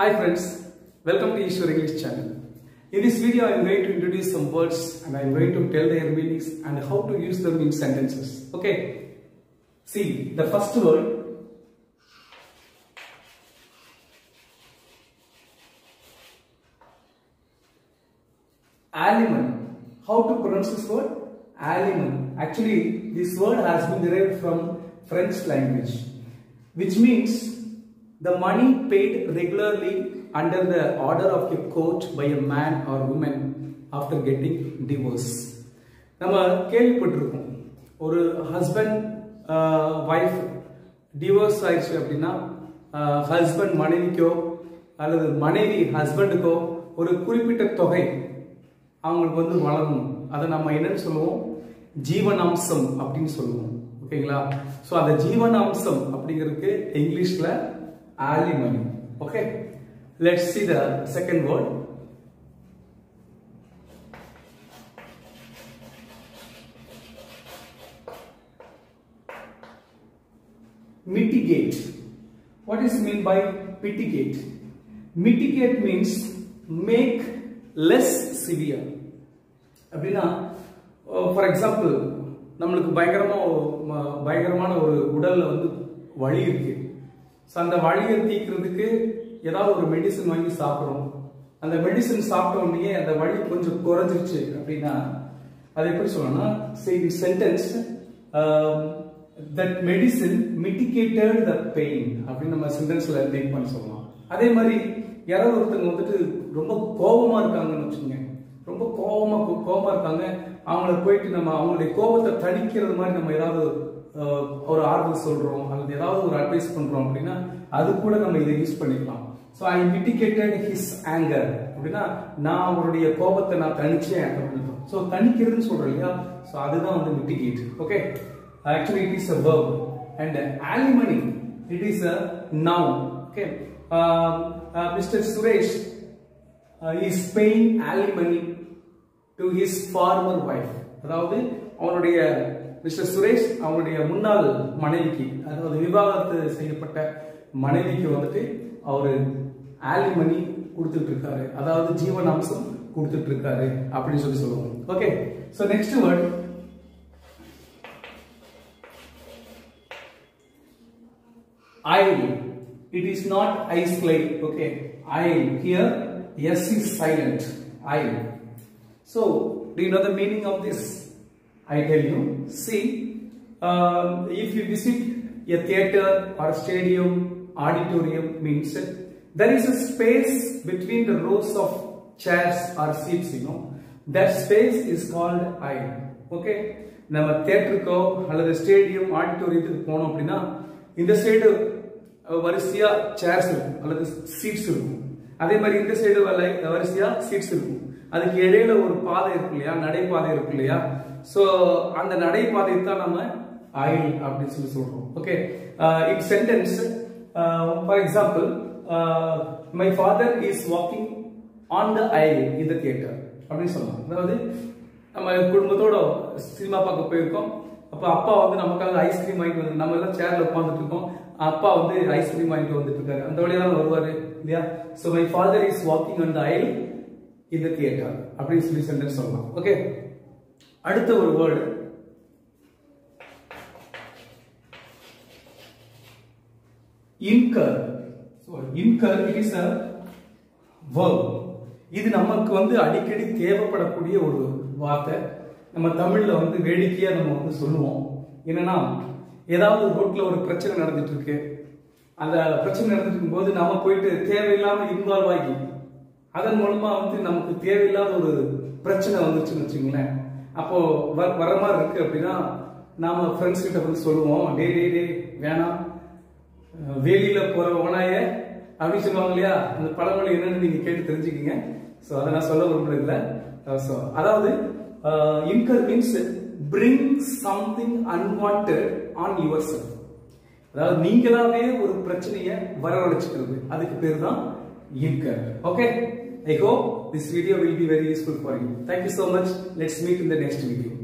Hi friends, welcome to Ishwar English channel. In this video I am going to introduce some words and I am going to tell their meanings and how to use them in sentences. Okay. See, the first word alimony. How to pronounce this word? Alimony. Actually, this word has been derived from French language, which means the money paid regularly under the order of a court by a man or woman after getting divorce. நம்ம கேள்விப்பட்டிருக்கோம். ஒரு husband wife divorce ஆயிடுச்சு அப்படின்னா uh, husband மனைவிக்கோ அல்லது மனைவி ஹஸ்பண்டுக்கோ ஒரு குறிப்பிட்ட தொகை அவங்களுக்கு வந்து வழங்கணும். அதை நம்ம என்னன்னு சொல்லுவோம்? ஜீவனாம்சம் அப்படின்னு சொல்லுவோம். ஓகேங்களா? ஸோ அந்த ஜீவனாம்சம் அப்படிங்கிறதுக்கு இங்கிலீஷில் alimony. Okay, let's see the second word. Mitigate. What is mean by mitigate? Mitigate means make less severe. அப்படின்னா ஃபார் எக்ஸாம்பிள் நம்மளுக்கு பயங்கரமாக பயங்கரமான ஒரு உடல்ல வந்து வழி இருக்கு ஸோ அந்த வழியை தீக்கிறதுக்கு ஏதாவது ஒரு மெடிசன் வாங்கி சாப்பிட்றோம் அந்த மெடிசன் சாப்பிட்ட உடனே அந்த வழி கொஞ்சம் குறைஞ்சிருச்சு அப்படின்னா அது எப்படி சொல்லணும்னா சரி sentence that medicine mitigated the pain அப்படின்னு நம்ம சென்டென்ஸ்ல திங்க் பண்ண சொல்லலாம். அதே மாதிரி யாராவது ஒருத்தவங்க வந்துட்டு ரொம்ப கோபமா இருக்காங்கன்னு வச்சுக்கோங்க. ரொம்ப கோபமா கோபமா இருக்காங்க. அவங்கள போயிட்டு நம்ம அவங்களுடைய கோபத்தை தணிக்கிறது மாதிரி நம்ம ஏதாவது ஒரு ஆறுதல் சொல்றோம் அல்லது ஏதாவது ஒரு அட்வைஸ் பண்றோம் அப்படின்னா அது கூட நம்ம இதை யூஸ் பண்ணிக்கலாம். So I mitigated his anger அப்படின்னா நான் அவருடைய கோபத்தை நான் தணிச்சேன் அப்படின்னு ஸோ தணிக்கிறதுன்னு சொல்றோம் இல்லையா? ஸோ அதுதான் வந்து mitigate okay actually it is a verb and alimony it is a noun okay mister Suresh is paying alimony to his former wife அதாவது அவனுடைய மிஸ்டர் சுரேஷ் அவனுடைய முன்னாள் மனைவிக்கு அதாவது விவாகரத்து செய்யப்பட்ட மனைவிக்கு வந்துட்டு அவர் ஆலிமணி கொடுத்துட்டு இருக்காரு அதாவது ஜீவன் அம்சம் கொடுத்துட்டு இருக்காரு அப்படின்னு சொல்லி சொல்லுவோம் okay so next word I'll. It is not ice clay. Okay. I'll. Here, S is silent. I'll. So, do you know the meaning of this? I tell you. See, um, if you visit a theater or a stadium, auditorium means there is a space between the rows of chairs or seats, you know. That space is called aisle. Okay. நம்ம தேட்டருக்கோ அல்லது stadium ஆடிட்டோரியத்துக்கு போனோம் அப்படின்னா இந்த side வரிசையா chairs இருக்கும் அல்லது seeds இருக்கும் அதே மாதிரி இந்த சைடு வரிசையா சீட்ஸ் இருக்கும் அதுக்கு இடையில ஒரு பாதை இருக்கு இல்லையா? நடைபாதை இருக்கு இல்லையா? ஸோ அந்த நடைபாதை தான் நம்ம ஆயில் அப்படின்னு சொல்லி சொல்றோம். Okay it sentence for example my father is walking on the aisle in the theatre அப்படின்னு சொல்லலாம் அதாவது நம்ம குடும்பத்தோட சினிமா பார்க்க போயிருக்கோம். அப்போ அப்பா வந்து நமக்காக ஐஸ்கிரீம் வாங்கிட்டு வந்து நம்ம எல்லாம் சேர்ல உட்காந்துட்டு இருக்கோம். அப்பா வந்து ஐஸ்கிரீம் வாங்கிட்டு வந்துட்டு இருக்காரு. அந்த வழியா தான் வருவாரு இல்லையா? So my father is walking on the aisle இந்த தியேட்டர் அப்படின்னு சொல்லி சென்டென்ஸ் சொல்லலாம் ஓகே அடுத்த ஒரு word incur so incur it is a verb இது நமக்கு வந்து அடிக்கடி தேவைப்படக்கூடிய ஒரு வார்த்தை. நம்ம தமிழ்ல வந்து வேடிக்கையா நம்ம வந்து சொல்லுவோம். என்னன்னா ஏதாவது ரோட்ல ஒரு பிரச்சனை நடந்துட்டு இருக்கு. அந்த பிரச்சனை நடந்துட்டு இருக்கும்போது நம்ம போயிட்டு தேவையில்லாம இன்வால்வ் ஆகி அதன் மூலமா வந்து நமக்கு தேவையில்லாத ஒரு பிரச்சனை வந்துச்சுன்னு வச்சுங்களேன் அப்போ வர வர மாதிரி இருக்கு அப்படின்னா நாம ஃப்ரெண்ட்ஸ் கிட்ட வந்து சொல்லுவோம். டே டே டே வேணாம். வேலியில போற ஓனாய அப்படின்னு சொல்லுவாங்க இல்லையா? அந்த பழமொழி என்னன்னு நீங்க கேட்டு தெரிஞ்சுக்கீங்க. ஸோ அதை நான் சொல்ல விரும்புறதில்ல. ஸோ uh, அதாவது incur means bring something unwanted on yourself அதாவது நீங்களாவே ஒரு பிரச்சனையை வரவழைச்சுக்கிறது. அதுக்கு பேர் தான் Yimker. Okay, I hope this video will be very useful for you. Thank you so much. Let's meet in the next video.